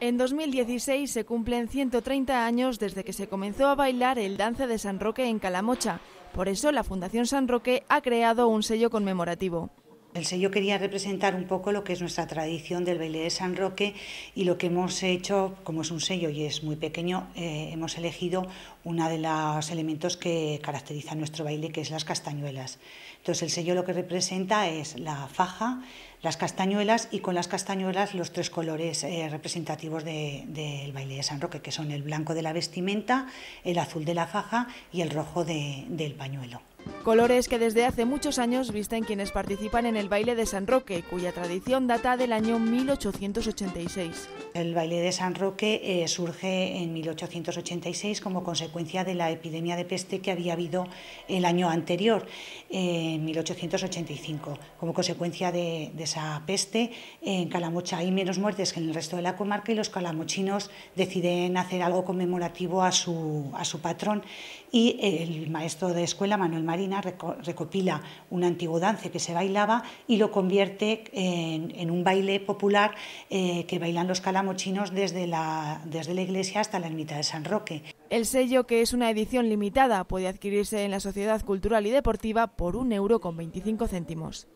En 2016 se cumplen 130 años desde que se comenzó a bailar el Danza de San Roque en Calamocha. Por eso la Fundación San Roque ha creado un sello conmemorativo. El sello quería representar un poco lo que es nuestra tradición del baile de San Roque y lo que hemos hecho, como es un sello y es muy pequeño, eh, hemos elegido uno de los elementos que caracteriza nuestro baile, que es las castañuelas. Entonces el sello lo que representa es la faja, las castañuelas y con las castañuelas los tres colores eh, representativos del baile de San Roque, que son el blanco de la vestimenta, el azul de la faja y el rojo del pañuelo. Colores que desde hace muchos años visten quienes participan en el baile de San Roque, cuya tradición data del año 1886. El baile de San Roque eh, surge en 1886 como consecuencia de la epidemia de peste que había habido el año anterior, en 1885. Como consecuencia de, esa peste, en Calamocha hay menos muertes que en el resto de la comarca y los calamochinos deciden hacer algo conmemorativo a su, a su patrón y el maestro de escuela, Manuel Recopila un antiguo dance que se bailaba y lo convierte en, un baile popular eh, que bailan los calamochinos desde la, desde la iglesia hasta la ermita de San Roque. El sello, que es una edición limitada, puede adquirirse en la Sociedad Cultural y Deportiva por un euro con 25 céntimos.